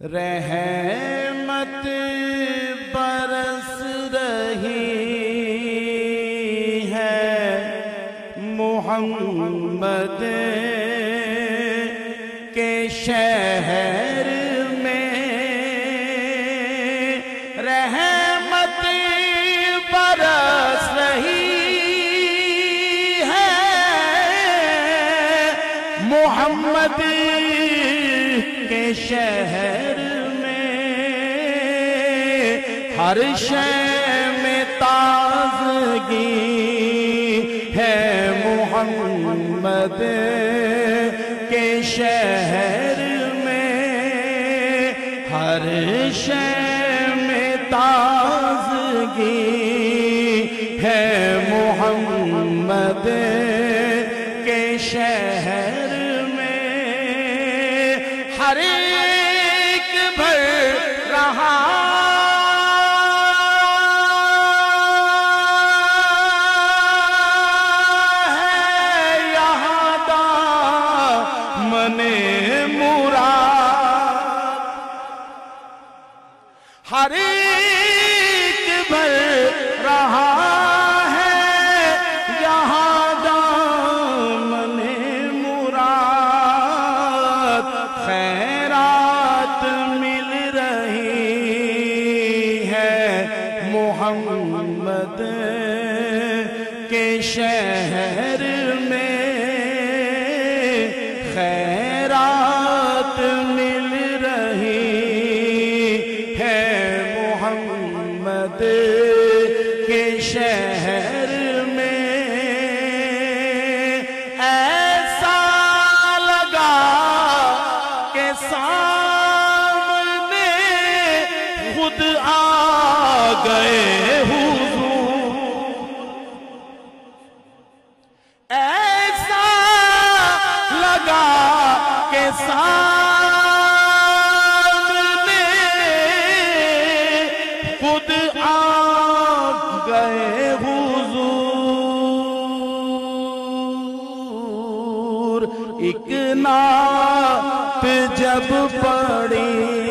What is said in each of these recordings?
رحمت برس رہی ہے محمد کے شہر میں رحمت برس رہی ہے محمد کے شہر میں ہر شے میں تازگی ہے محمد کے شہر میں ہر شے میں تازگی ہے محمد کے شہر میں ہر محمد کے شہر میں خیرات مل رہی ہے محمد کے شہر میں۔ ایسا لگا کہ سامنے خود آ گئے حضور۔ ایسا لگا کہ سامنے خود آ گئے حضور۔ ایک نعت جب پڑی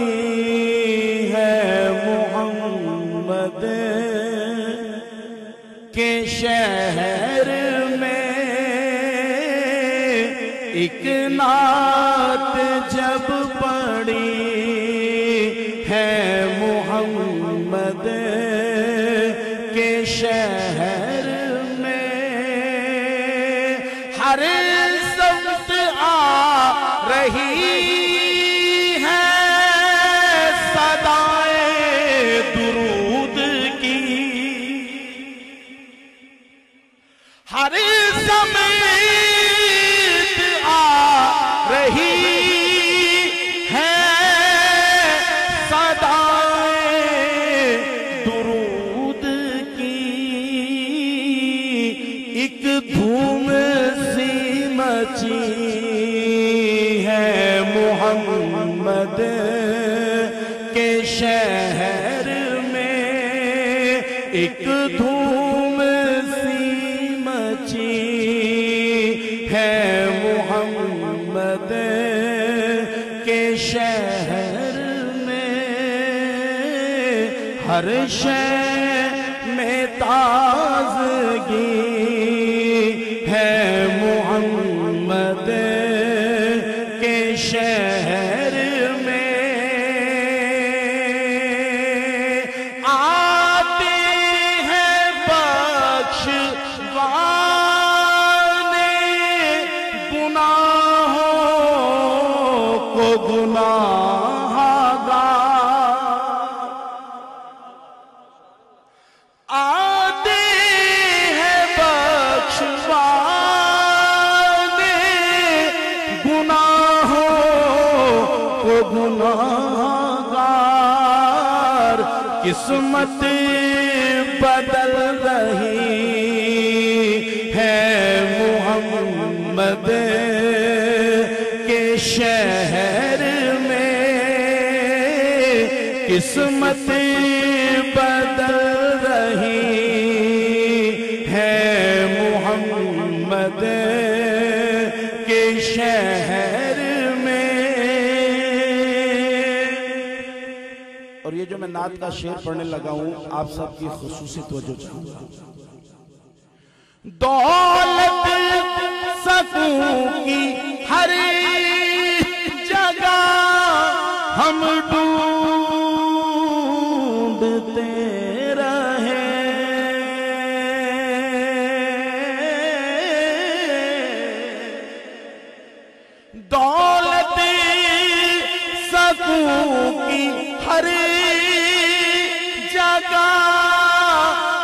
شہر میں ایک نعت جب پڑی ہے محمد کے شہر کے شہر میں ایک دھوم سی مچی ہے محمد کے شہر میں۔ ہر شے میں تازگی ہے محمد کے شہر گناہ آتے ہیں بخشوانے گناہوں کو گناہگار۔ قسمت بدل رہی ہے محمد۔ قسمت بدل رہی ہے محمد کے شہر میں۔ اور یہ جو میں نعت کا شعر پڑھنے لگا ہوں، آپ سب کی خصوصی توجہ چاہوں گا۔ دولت سکوں کی ہر جگہ ہم ڈھونڈتے سکوں کی ہر جگہ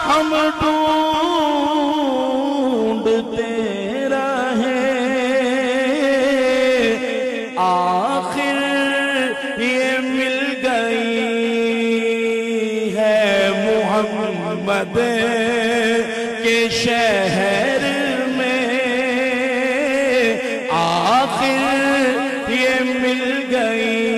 ہم ڈھونڈتے رہے آخر یہ مل گئی ہے محمد کے شہر میں۔ آخر یہ مل گئی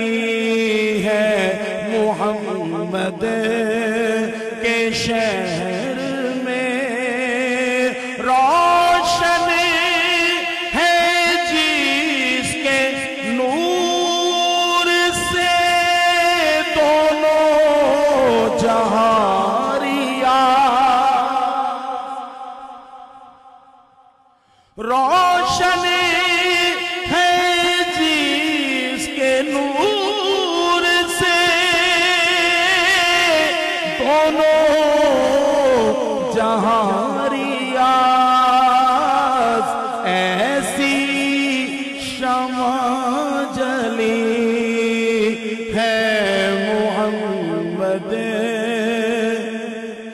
شہر میں روشن ہے جس کے نور سے دونوں جہاریا روشن